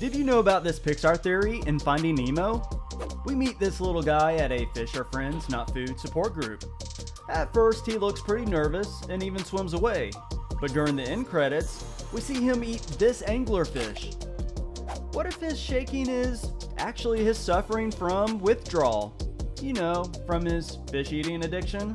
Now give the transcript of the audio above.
Did you know about this Pixar theory in Finding Nemo? We meet this little guy at a Fish Are Friends Not Food support group. At first, he looks pretty nervous and even swims away, but during the end credits, we see him eat this anglerfish. What if his shaking is actually his suffering from withdrawal? You know, from his fish eating addiction?